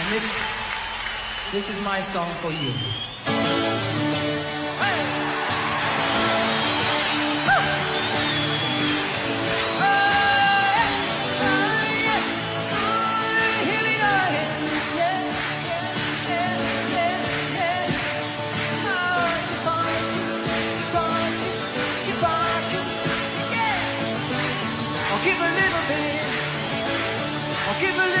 And this, this is my song for you. give a little bit. I'll give a little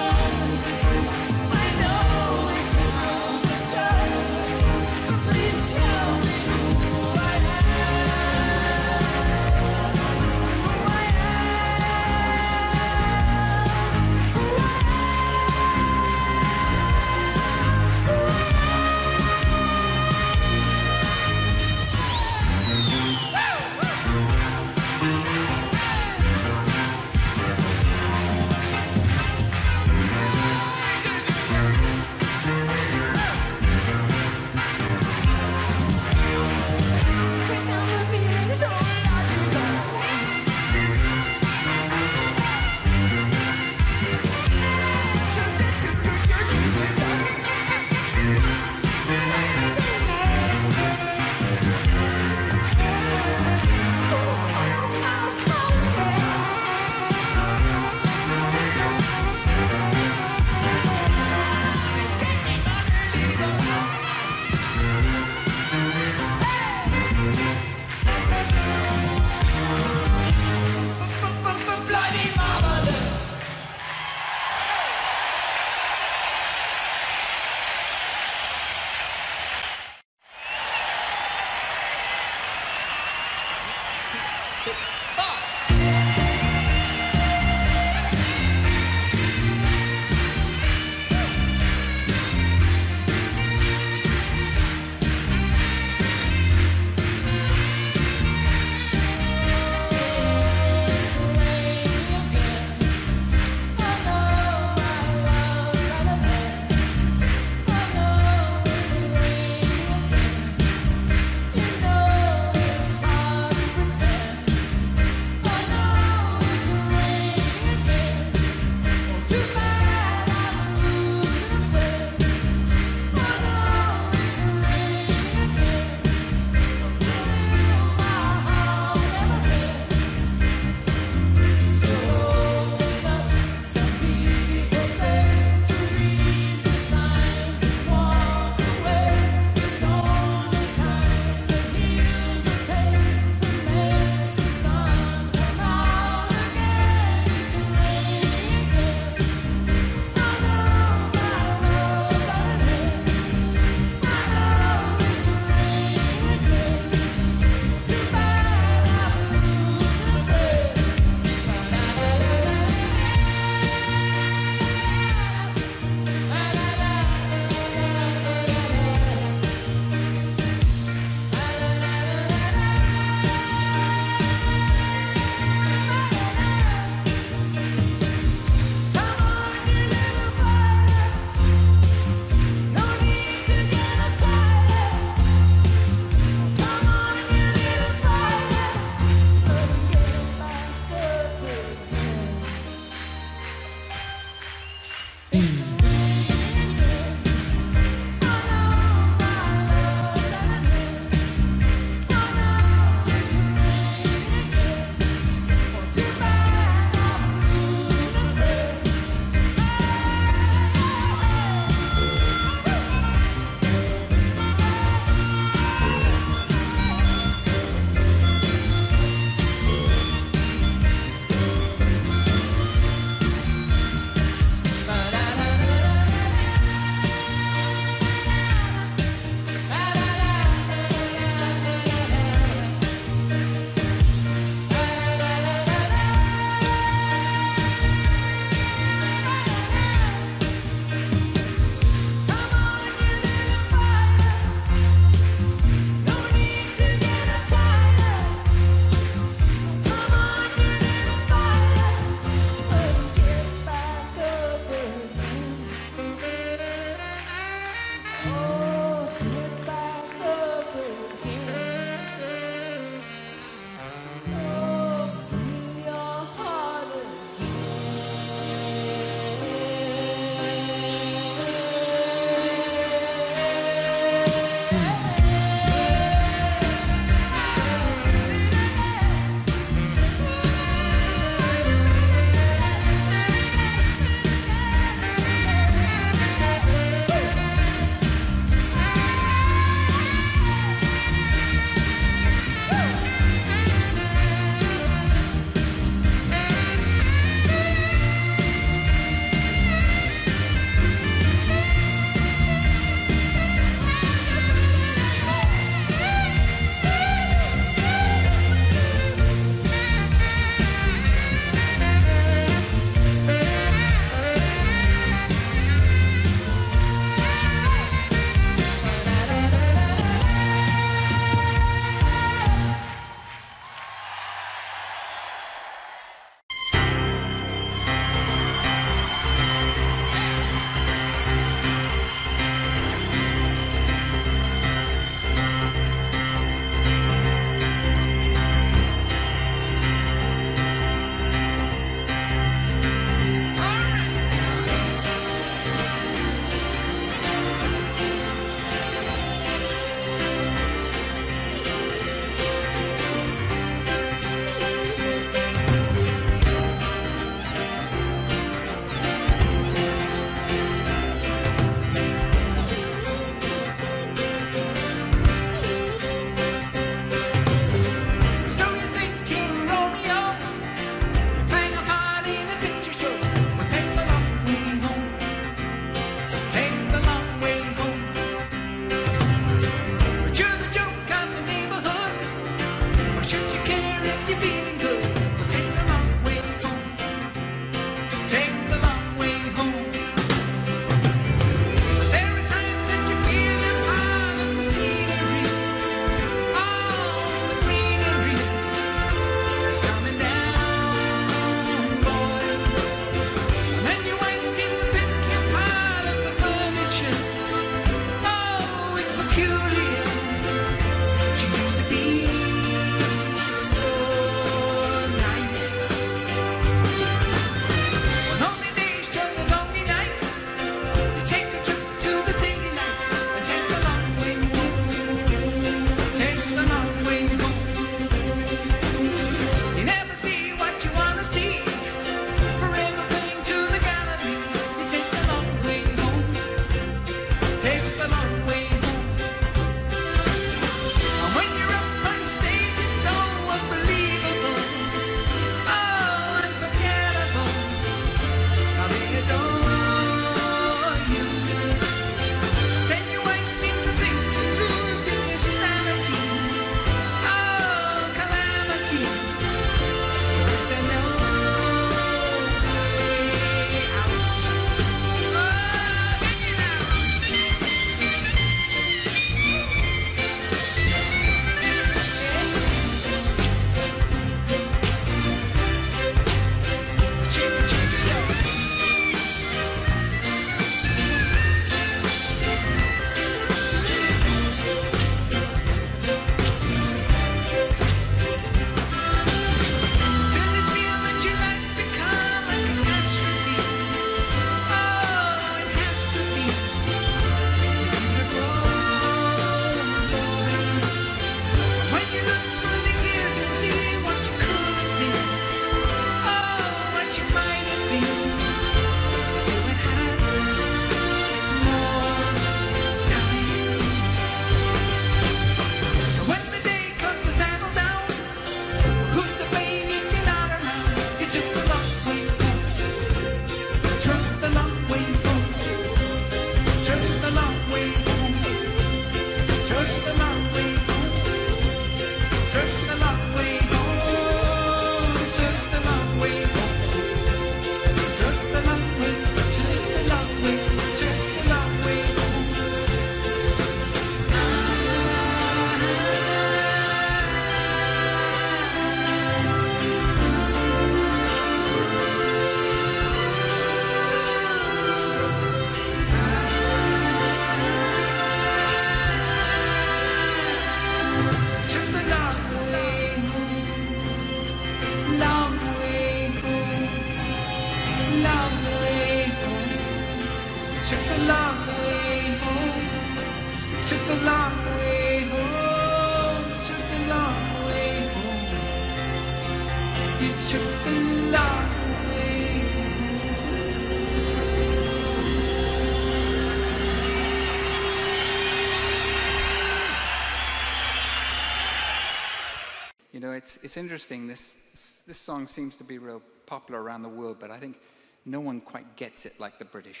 it's interesting. This, this, this song seems to be real popular around the world, but I think no one quite gets it like the British.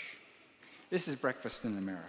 This is Breakfast in America.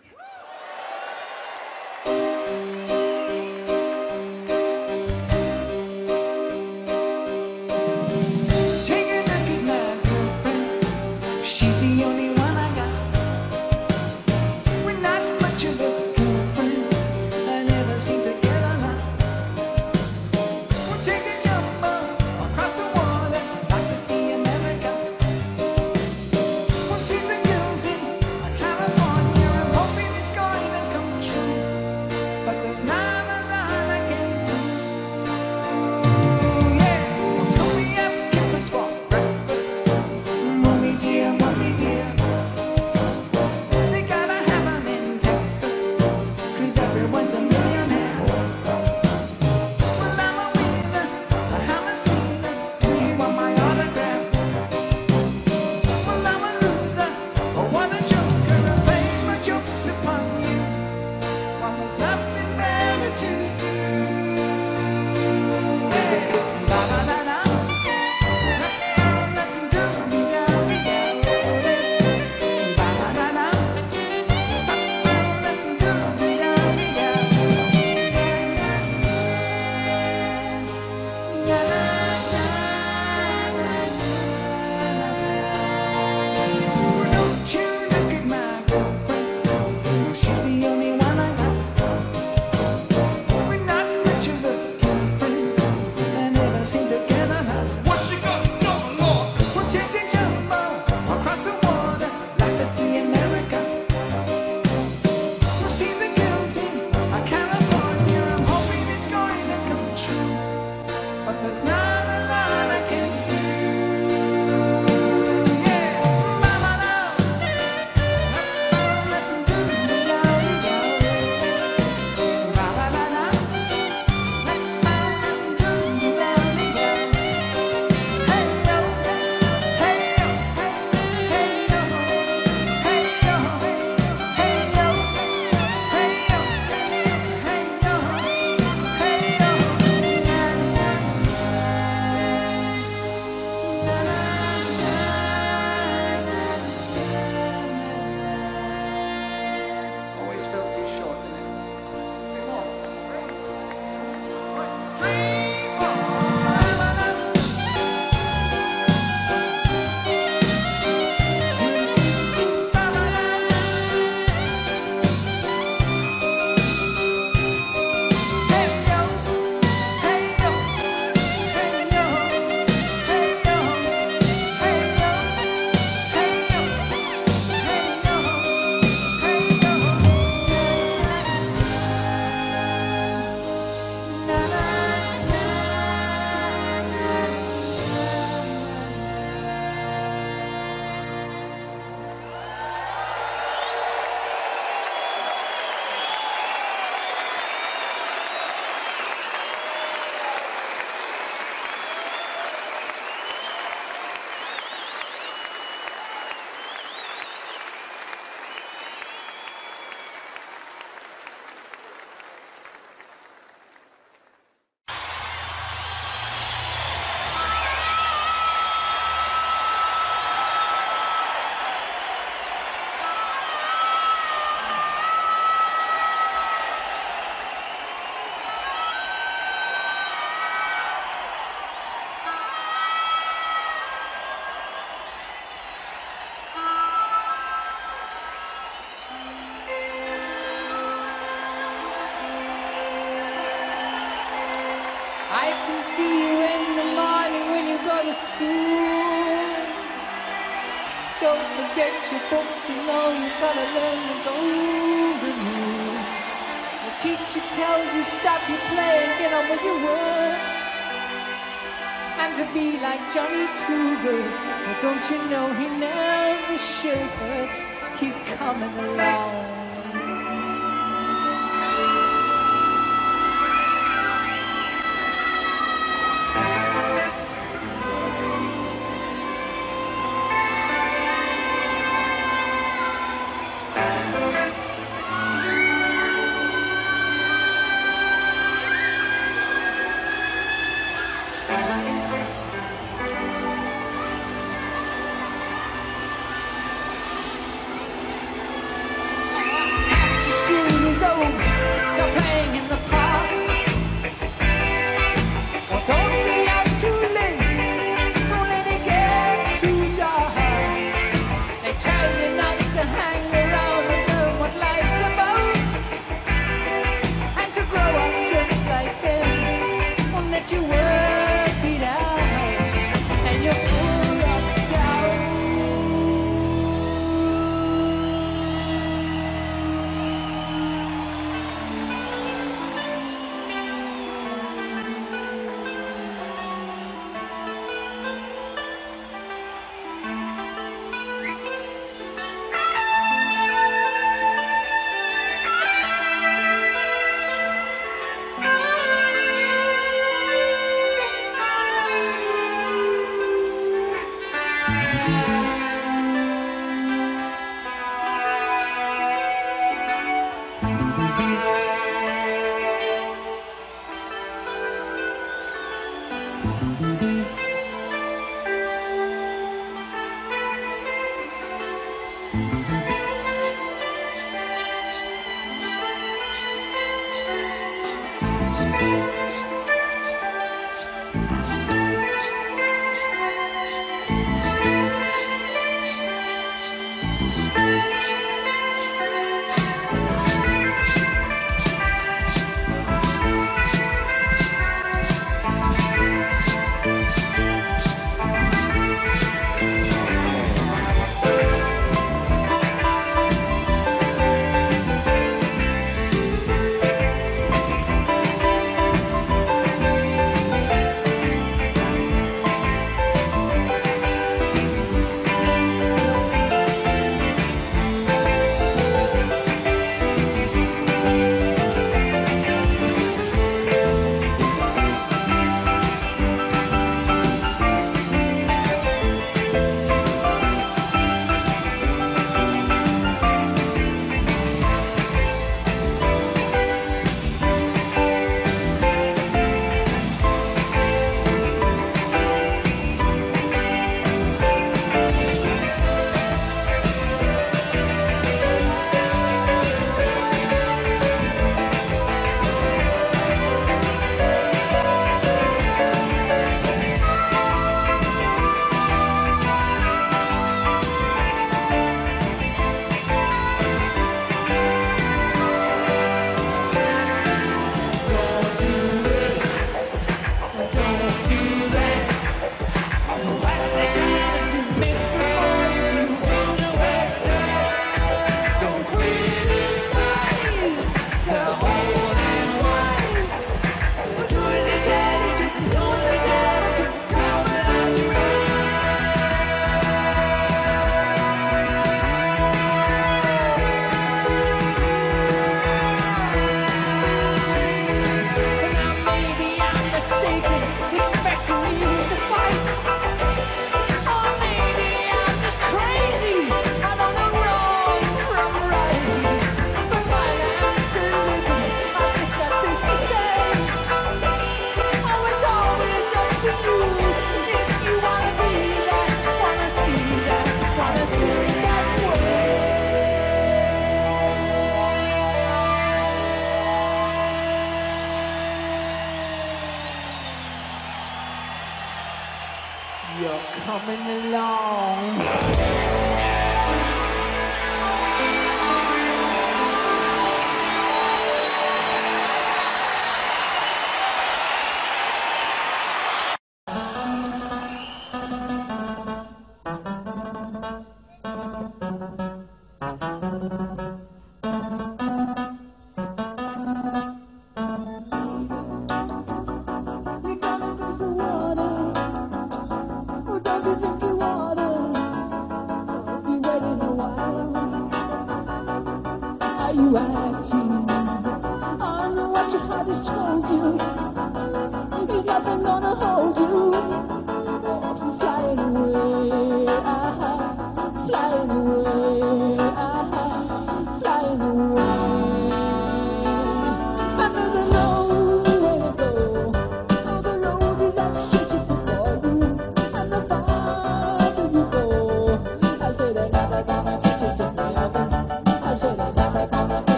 Johnny too good. Well, don't you know he never shakes? He's coming along.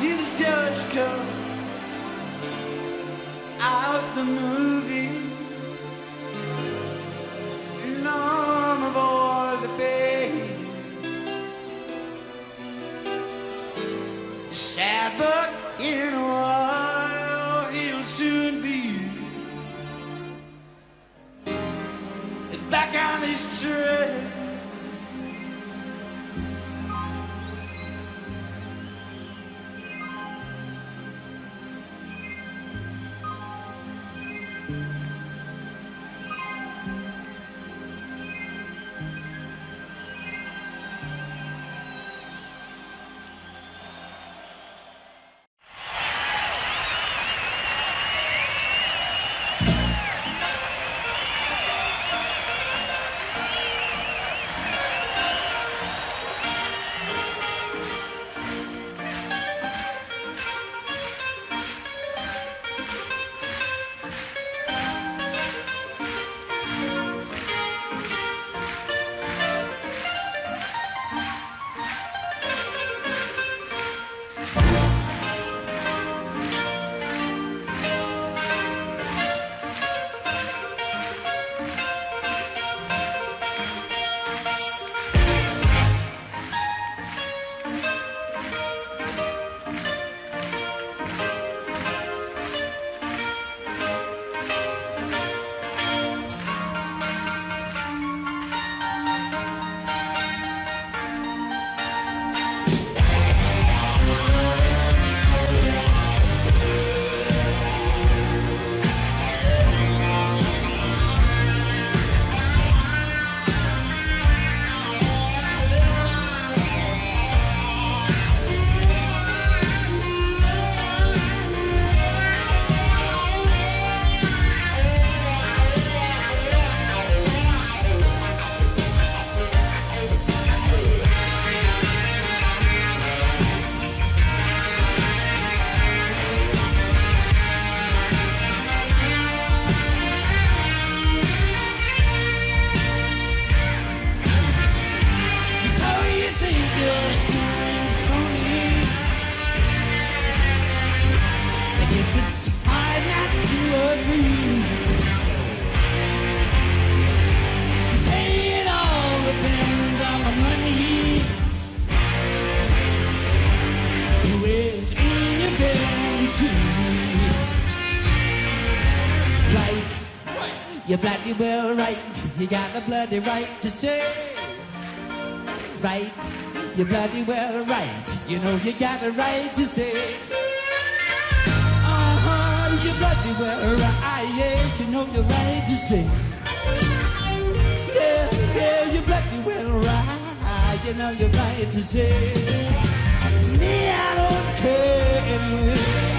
His telescope out the movie. Bloody well right. You got the bloody right to say right. You're bloody well right. You know you got a right to say. Uh-huh, you're bloody well right. Yes, you know you're right to say. Yeah, yeah, you're bloody well right. You know you're right to say. Me, I don't care. Anyway.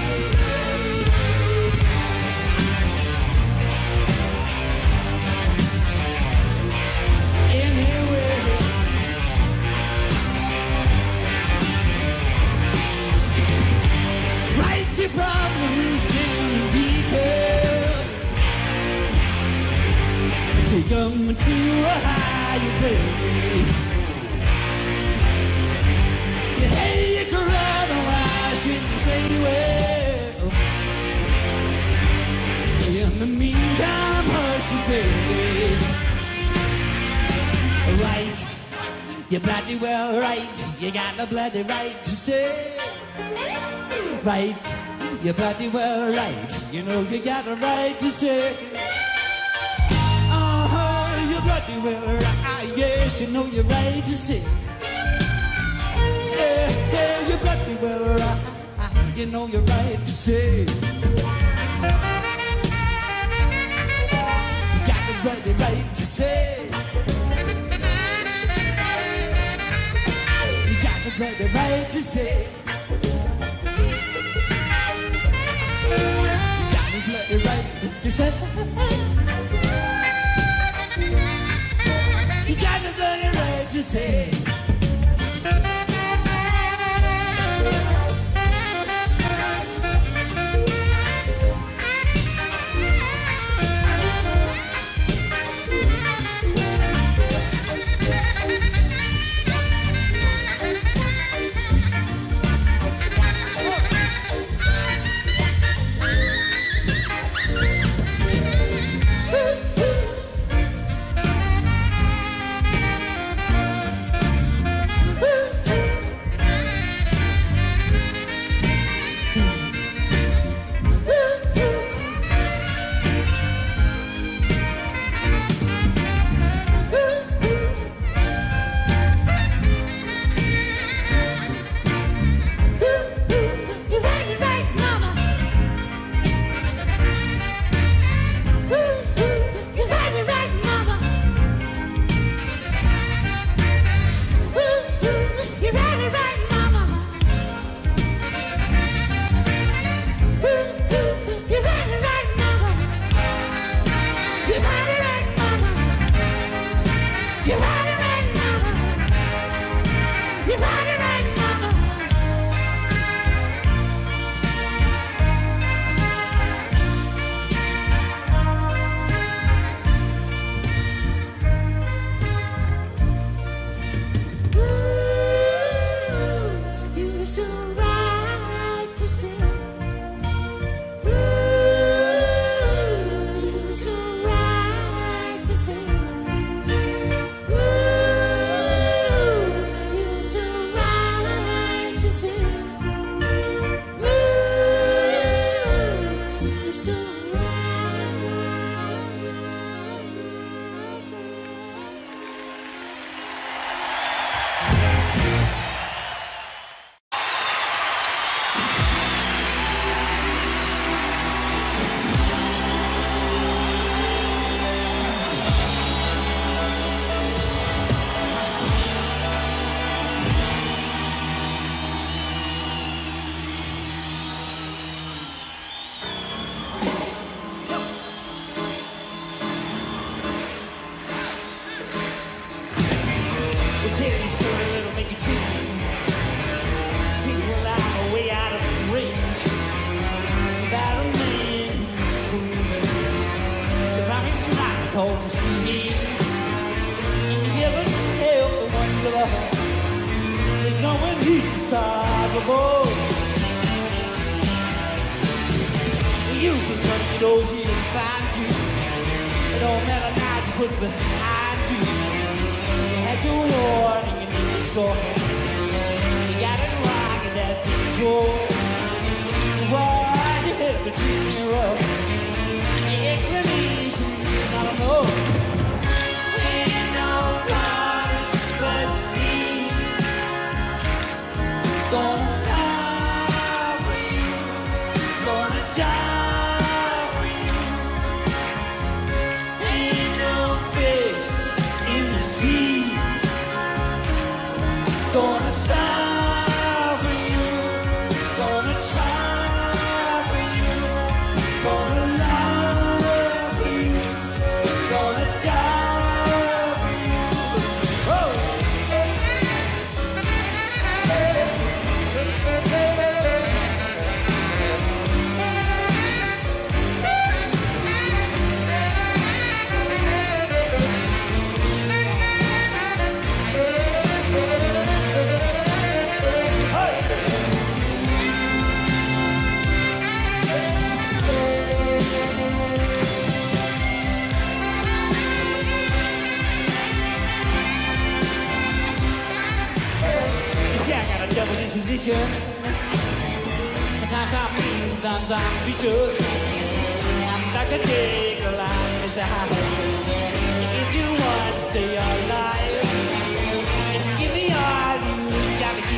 Your problems down in detail. Take them to a higher place. You hate your coronavirus, you say, well. In the meantime, hush your face. Right, you're bloody well right. You got the bloody right to say right. You're bloody well right. You know you got a right to say. Uh-huh, you're bloody well right. Yes, you know you're right to say. Yeah, yeah, you're bloody well right. You know you're right to say. You got the bloody right to say. You got the bloody right to say. Got bloody right. You got the bloody right to say.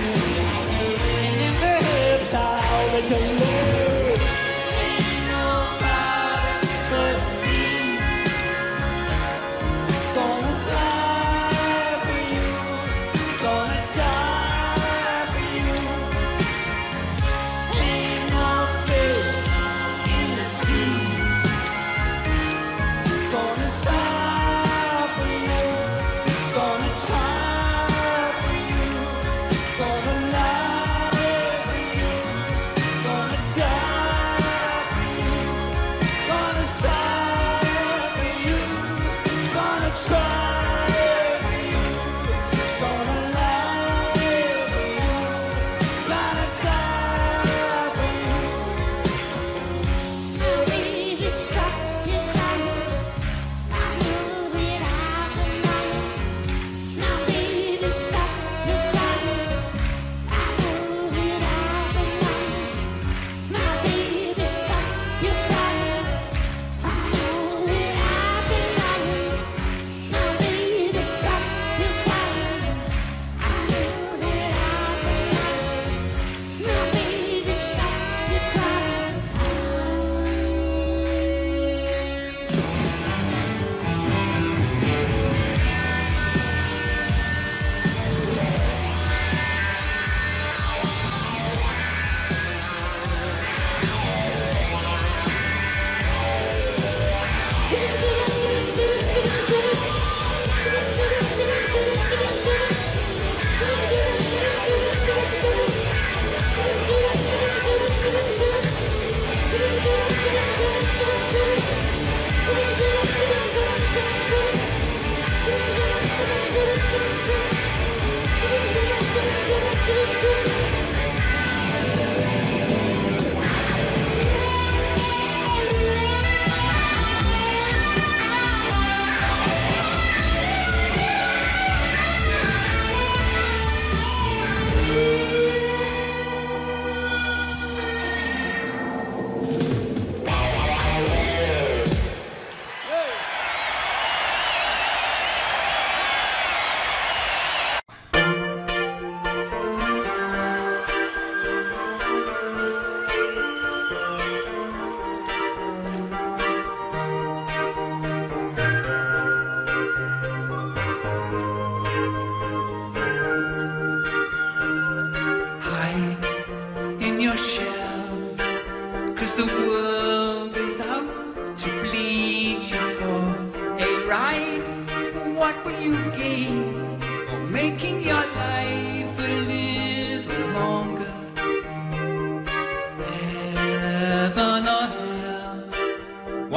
And then perhaps I'll let you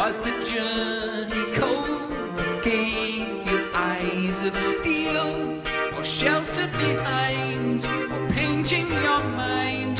Was the journey cold that gave you eyes of steel? Or sheltered behind, or painting your mind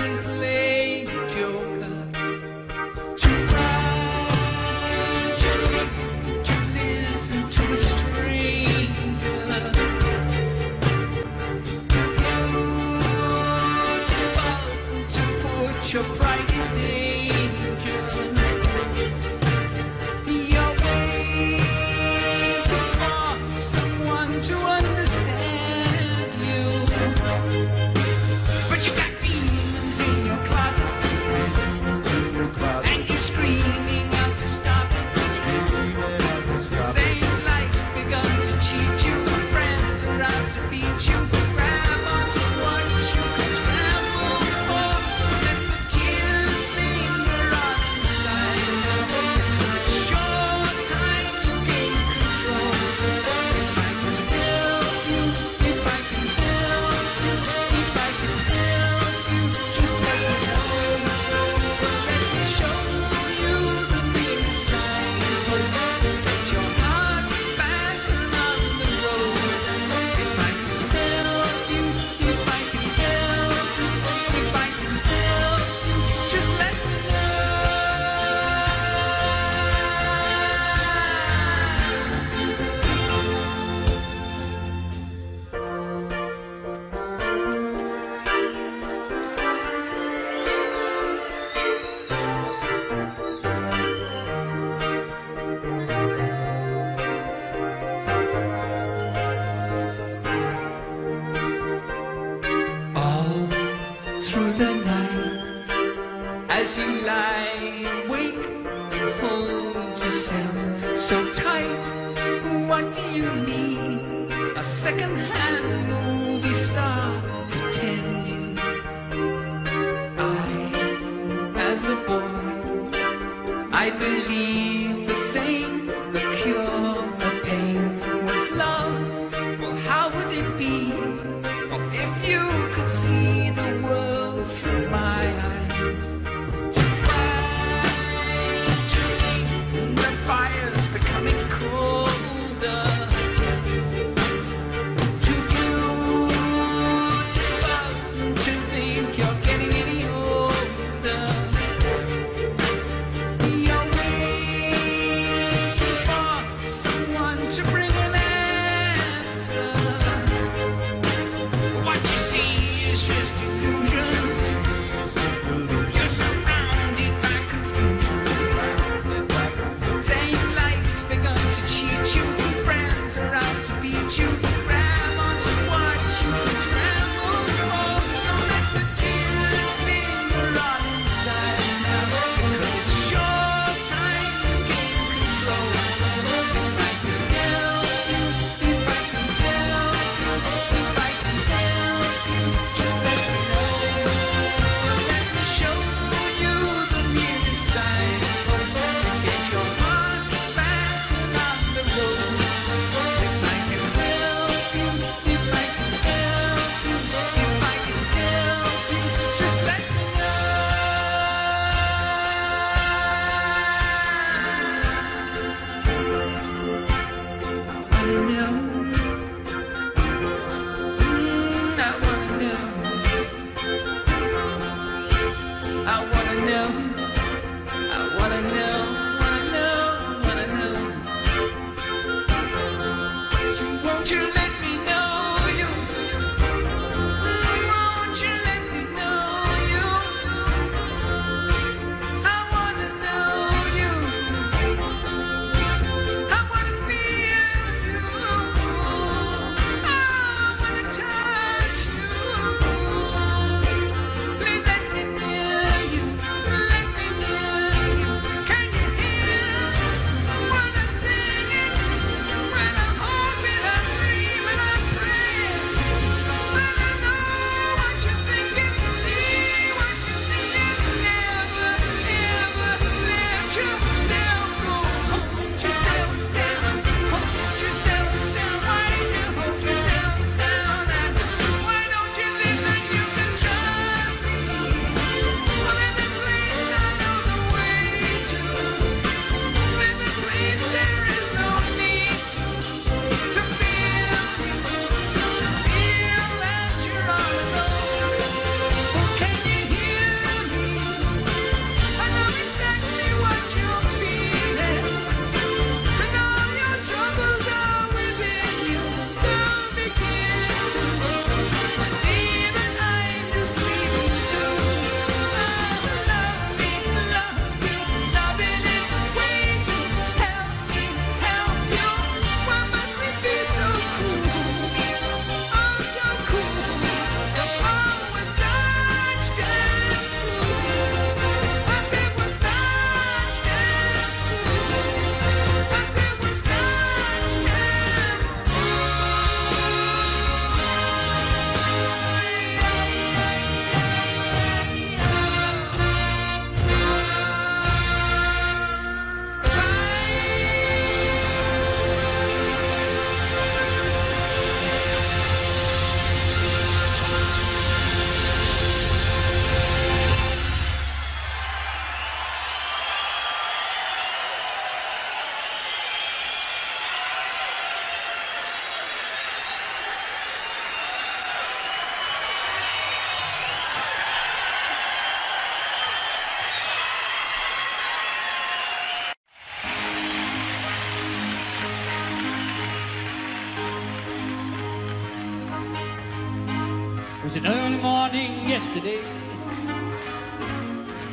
was an early morning yesterday.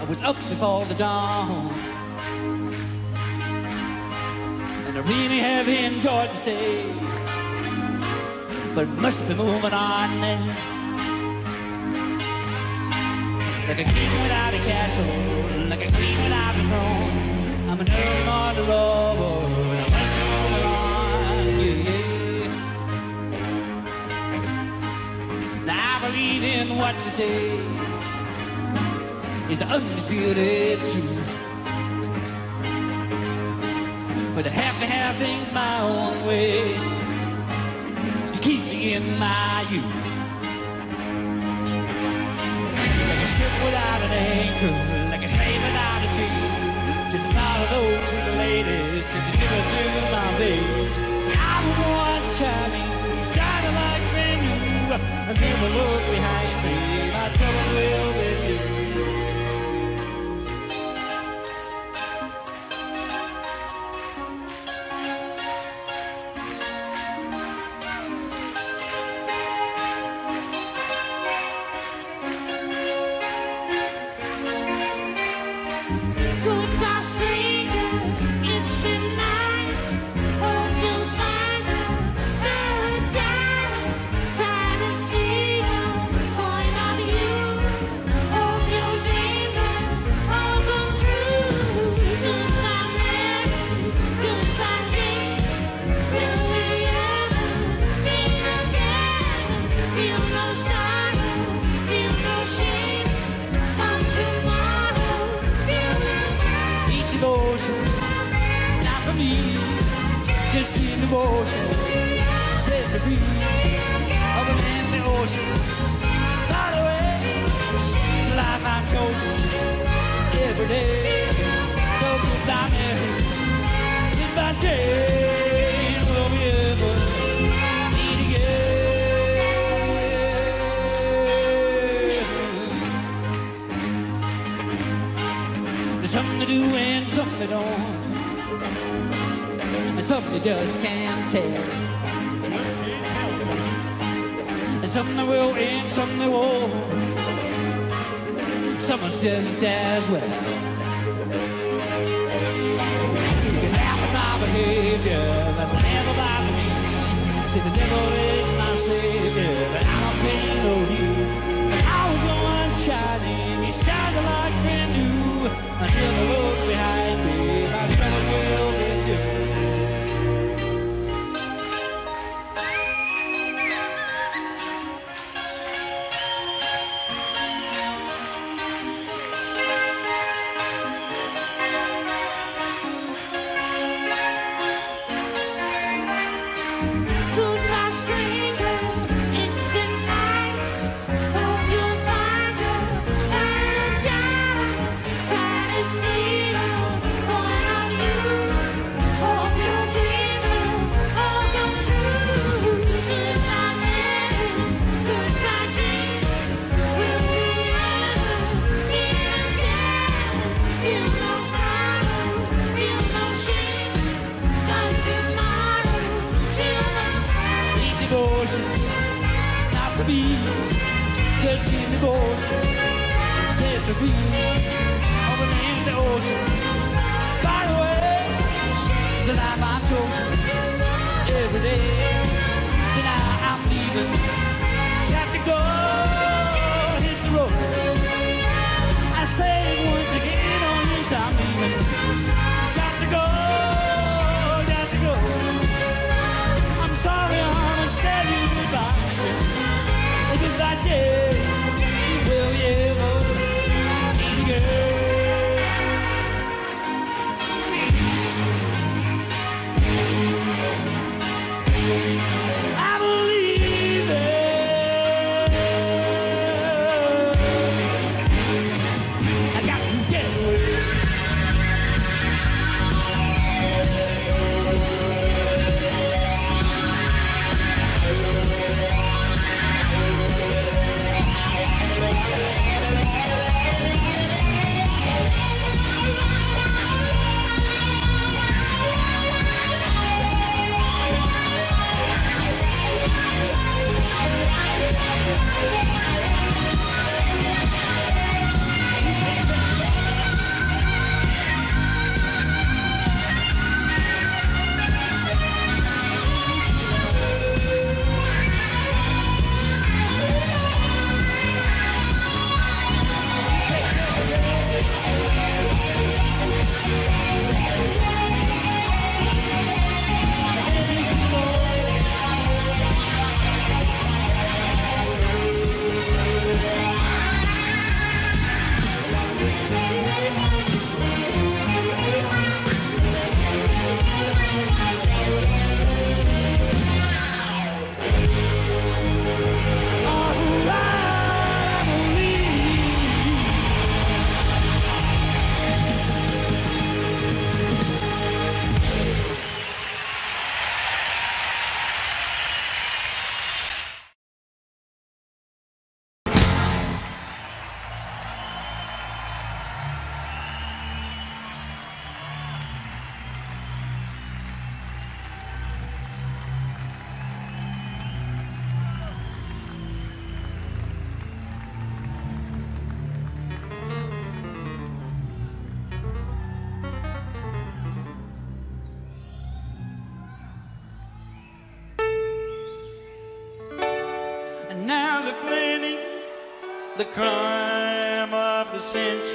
I was up before the dawn. And I really have enjoyed the stay. But must be moving on now. Like a king without a castle, like a queen without a throne. I'm an early morning lover. meaning what you say is the undisputed truth. But I have to have things my own way to keep me in my youth. Like a ship without an anchor, like a slave without a chain. Just a lot of those sweet ladies, just it through my veins. I'm one shining and give a look behind me. My troubles will be few. Of